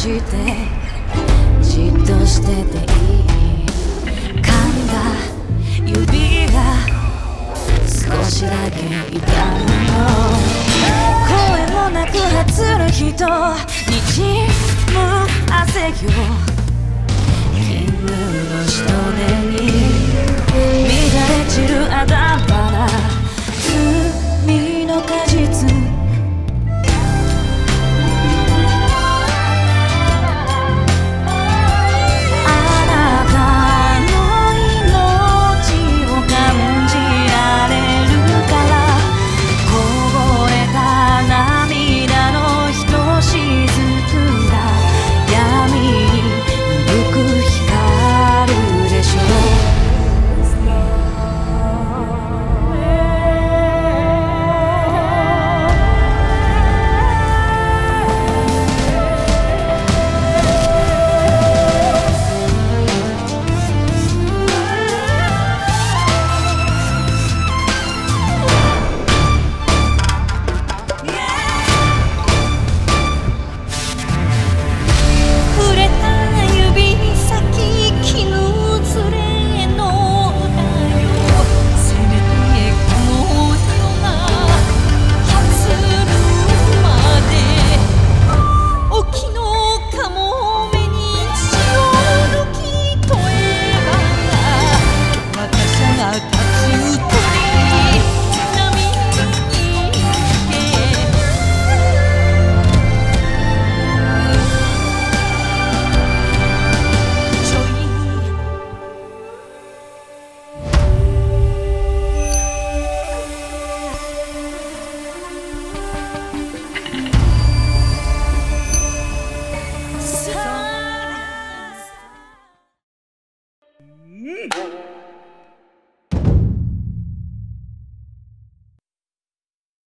してじっとしてていい噛んだ指が少しだけ痛むの声もなく発る人にじむ汗よ犬の人手に乱れ散るあだ